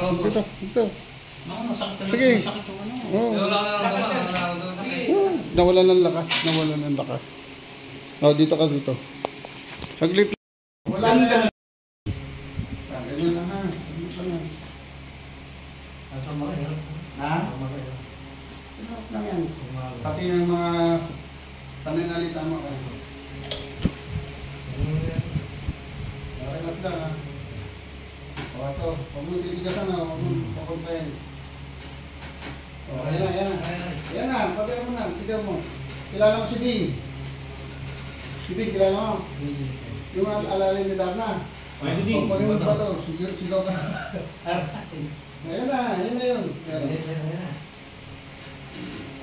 Dito, dito. Mga masakit. Sige. Masakit yung ano. Oh. Wala na lang naman. Nawala ng lakas, nawala ng lakas. Oh, dito ka dito. Saglit. Wala na yan. Ganyan na ha. Saglit lang yan. Nasa mga yun. Ha? Lang yan. Pati yung mga pananalita mo. ano. Relax lang ha. O ito, huwag mo titigasan na, huwag mo papuntahin. O, ayan na, ayan na. Ayan na, patayin mo na, tignan mo. Kilala mo si Ding. Si Ding, kilala mo? Yung al alalay ni Darna. Pwede din. Kunin mo pa to, sigaw, ka. Ayan na, ayan na yun. Ayan.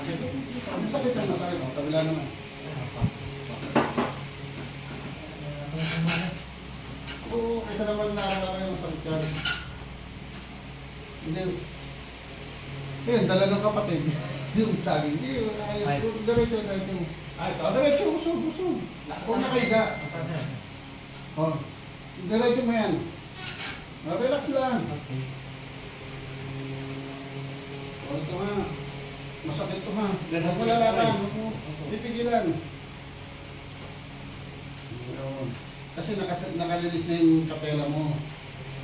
Ang sakit ang masakit. Kabila naman. Oo, kaysa naman naalala ko yung sakit yan. Hindi. Ayun, dala ng kapatid. Yung sa akin, hindi, ayos. Ay. Diretso, diretso. Ay, ito. Diretso, usog, usog. Huwag nakahiga. Oh, diretso mo yan. Oh, relax lang. Oh, ito nga. Masakit ito ha. Ganun. Huwag mo lalaban. Huwag mo pipigilan. Yun. Kasi nakalilis na yung kapela mo.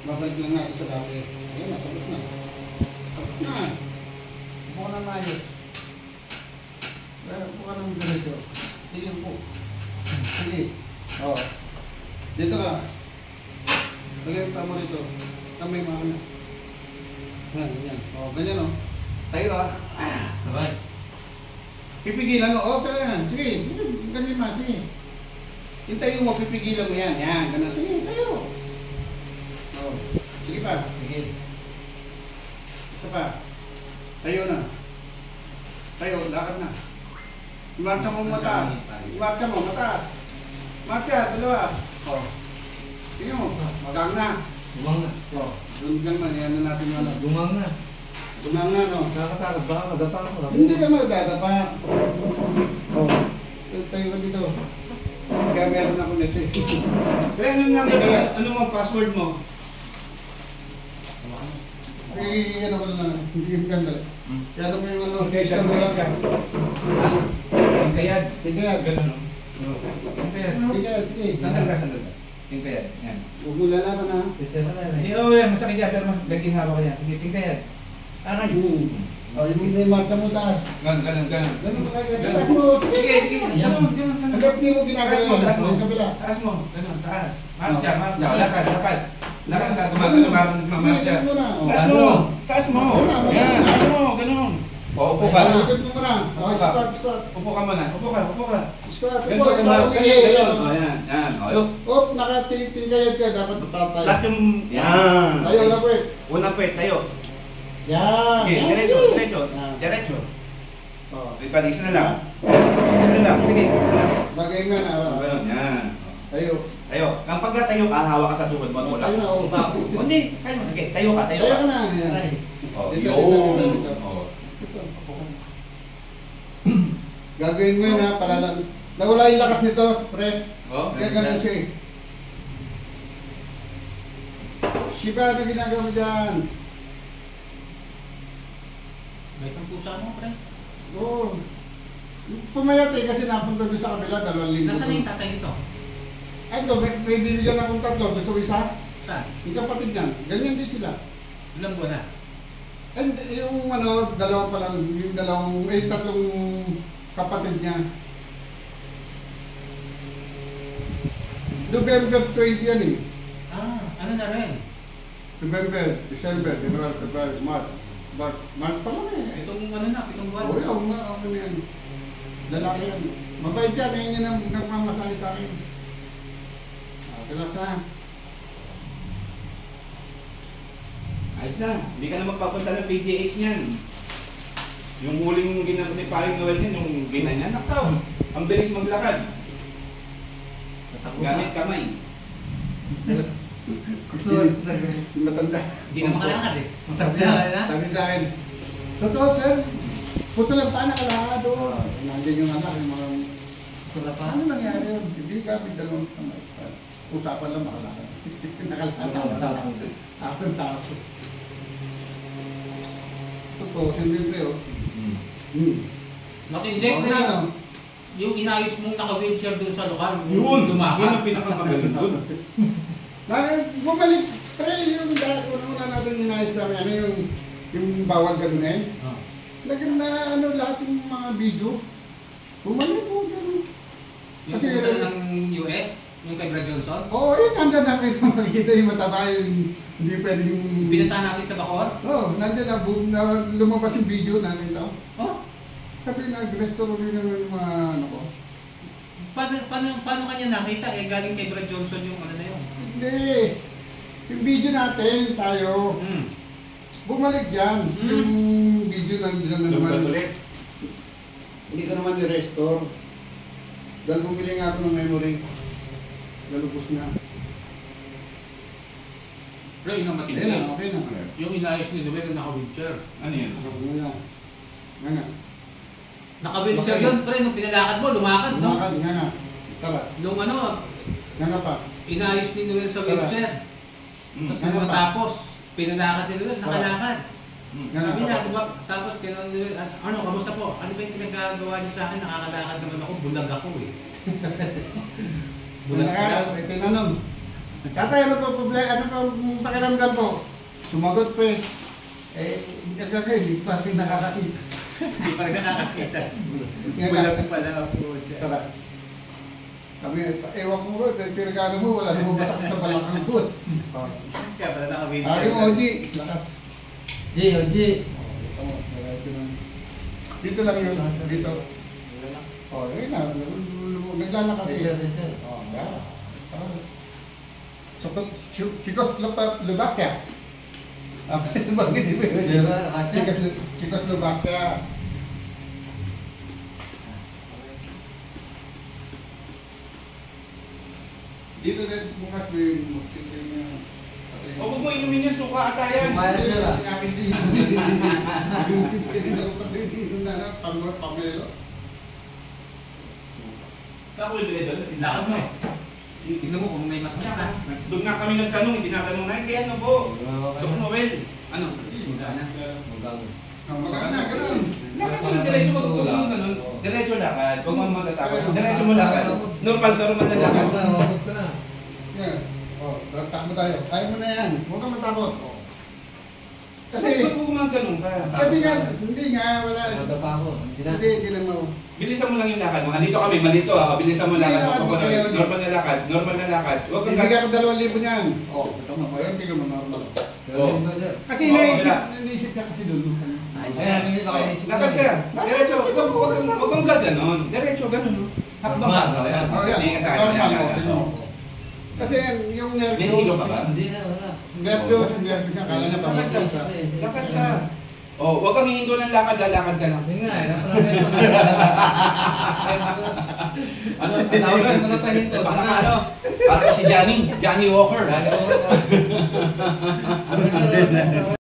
Babalik lang natin sa dati. Ayun na, tapos na. Tapos na. Maayos. Kaya upo ka ng diretso. Sige, upo. Sige. Oo. Dito ka. Lagyan ka mo rito. Kamay mo na. Yan, ganyan. O, ganyan o. Tayo ah. Sabay. Pipigilan mo. O, pero yan. Sige, ganyan ma. Sige. Hintayin mo, pipigilan mo yan. Yan, ganun. Sige, tayo. O, sige pa. Sige. Isa pa. Tayo na. Tayo, lakad na. Marcha mo mataas. Marcha mo mataas. Marcha, dalawa. O. Sige mo, magang na. Gumang na. O, doon ka naman. Yan na natin ano. Gumang na. Gumaan na, no? Nakakatakot baka magapa ako. Hindi ka magdadapa. Oh. Tayo ka dito. Kaya meron ako nito eh. Kaya ano nga ba? Ano mo password mo? Eh, ano ko na lang. Hindi yung ganda. Kaya ano mo yung ano. Okay, system mo lang. Yung kayad. Sige yan. Ganun, no? Yung kayad. Sige yan, sige. Sandal ka, sandal ka. Yung kayad. Yan. Huwag mo lalaban ha. Kasi na na. Eh, Oo, yan. Masakit yan. Pero mas laging hawak ka yan. Sige, yung kayad. Aray. Hmm. Oh, yung may marka mo taas. Ganun, ganun, ganun. Ganun mo kaya. Ganun. Taas mo. Sige, sige. Ganun, ganun, ganun. Hanggat di mo ginagawa Taas mo, yun. taas mo. Yung kabila. Taas mo. Ganun, taas. Marcha, Oh. marcha. Lakad, lakad. Lakad ka. Gumagano, gumagano, marcha. Sige, ganun mo na. Oh. Taas mo. Taas mo. Yan. Taas mo. Ganun. O, upo ka. Likod mo muna. Oh, Upo ka. squat, squat. Upo ka muna. Upo ka, upo ka. Squat. Upo, ganun, parang ganun, ganyan. ganun. O, yan, yan. O, yun. Oh, nakatingkayad ka. Dapat patay. Lahat yung... Yan. Tayo na po eh. Unang pwet, tayo. Yan. Sige, Yan, diretso, diretso. Yan. Diretso. Oh. Wait isa na lang. Isa na lang. Sige, isa na lang. Bagay nga na. O, ah. ganun, yan. Tayo. Tayo. Kapag natayo ka, hawak ka sa tuhod mo at Oh, wala. tayo na. Oh. Hindi, kaya mo. Sige, tayo ka, tayo Tayo ka. ka na. Yan. Aray. O, Dito, yun. dito, dito, dito. O. Gagawin mo yun ha. Para lang. Nawala yung lakas nito. Pre. O, Kaya ganun siya eh. Shiba na ginagawa mo dyan. May kang pusa mo, pre. Oo. Pumayat eh kasi napunta doon sa kabila. Dalawang linggo. Nasaan yung tatay nito? Ay, ito, may, may binigyan akong tatlo. Gusto mo isa? Saan? Yung kapatid niyan. Ganyan din sila. Ilang buwan na? And yung ano, dalawa pa lang, yung dalawang, eh, tatlong kapatid niya. November 20 yan eh. Ah, ano na rin? November, December, January, February, March. March, March pa lang eh. Itong ano na, pitong buwan. Oo, oh, na, ako na yan. Lalaki yan. Mabait yan, ayun yan ang nagmamasahe sa akin. Relax na. Ayos na. Hindi ka na magpapunta ng PGH niyan. Yung huling ginamit ni Paring Noel niyan, yung ginanyan, nakaw. Ang bilis maglakad. Gamit kamay. Yung matanda. Hindi na makalakad eh. Matanda na. Sabi sa akin, totoo sir, puto lang pa nakalakad doon. Nandiyan yung anak, yung mga, Sula pa. ano nangyari yun? Hindi kami dalawang kamay. Usapan lang makalakad. nakalakad ako. Ako tao. Totoo, siyempre, oh. Hmm. Hmm. Matindi Oh, pre. na, no? Yung inayos mong naka-wheelchair doon sa lugar. Yun, yun lumakad. ang pinakamagaling doon. Bumalik, pre, yung una-una natin inayos namin, ano yung, yung bawal ganunin. Ah. Lagyan na, ano, lahat yung mga video. Bumalik po, ganun. Yung Kasi- ng US, yung kay Brad Johnson. Oo, oh, yun, nandun namin makikita yung mataba yung, hindi pwede yung... Pinuntahan natin sa Bacor. Oo, oh, nandun na, boom, na, lumabas yung video namin daw. Oh, Sabi nag-restore rin naman yung mga, ano ko. paano, paano, paano kanya nakita? Eh, galing kay Brad Johnson yung ano na yun. Hindi, yung video natin, tayo, Hmm. bumalik yan. Hmm. Yung video nandun na naman. ulit. Hindi ko naman i-restore. Dahil bumili nga ako ng memory. Lalubos na. Pero yun ang matindi. Okay na, okay na. Yung inayos ni Noel na naka-wheelchair. Ano yun? Ano nga. Nga nga. Naka-wheelchair yun, pre, nung pinalakad mo, lumakad, no? Lumakad, nga nga. Tara, Nung ano, nga nga pa. inayos ni Noel sa wheelchair. Hmm. Tapos Ano ba? matapos, pinalakad ni Noel, nakalakad. Hmm. Nga Sabi pa. niya, di ba, tapos kailangan ni Noel, "At- ano, kamusta po? Ano ba yung pinagagawa niyo sa akin? Nakakalakad naman ako, bulag ako eh. bulag. ka, tinanong. Tatay, ano pa problema? Ano pa ang pakiramdam po? Sumagot pa eh. Eh, hindi ka kayo, hindi pa rin nakakakita. Hindi pa rin nakakita. Nga nga. Bulag pala ako siya. Tara. Kami, ewan ko bro, pinagano mo, wala namang masakit sa balakang ko. Kaya pala Ay, naka-wheelchair. mo, Oji. Lakas. G, o G. Ito mo, diretso na. Dito lang yun, dito. Oh, yun na, naglalakas Desel, eh. desel. Oh, yeah. Ah. So, Ch- Chicos Slovakia. Ah, bakit di ba? Sira, kasi. Chicos Czechoslovakia. Dito din bukas may magtitin niya. O huwag mo inumin yung suka at yan. Sumaya sila. Akin din. Yung titin ako pati yung na pamelo. Ako yung bilhin doon. Lakad mo eh. Tingnan mo kung may masakit ka. Doon nga kami nagtanong, hindi natanong na, kaya ano po? Dok Noel, ano? Magana. Magbago. Ah, Magana, ganun. Lakad mo lang, diretso, wag wag mong ganun. Diretso lakad, huwag mong matatakot. Diretso mo lakad. Normal, normal na lakad. Wabot na, wabot ka na. Yan. Oh, takbo tayo. Kaya mo na yan. Huwag kang matakot. Kasi, Kasi, ba't mo gumaganon ka? kasi nga, hindi nga, wala. Wabot pa ako. Hindi na. Hindi, hindi lang mo. Bilisan mo lang yung lakad mo. Andito kami, malito ah. Bilisan mo lakad mo. Kayo. Normal na lakad, normal na lakad. Huwag kang gagawin. ko dalawang libo niyan. Oh, ito mo. Ayan, bigyan mo normal. Sir. Kasi Oo, naisip, naisip niya kasi doon. Kaya, hindi pa kayo nisip Lakad ka. Diretso. Huwag kang- gaganon. Diretso, ganun. no? Hakbang ka. Normal, Ayan. Oh, yan. Kasi yung nervyo. May hilo ka ba? Hindi na, wala. Nervyo, yung nervyo niya, kala niya Lakad ka. Lakad ka. Oh, huwag kang hihinto ng lakad, lalakad ka lang. Yun nga, eh. Nasa namin ito. Ano? Ang tawag lang mga pahinto. Parang ano? Parang si Johnny. Johnny Walker. Ano?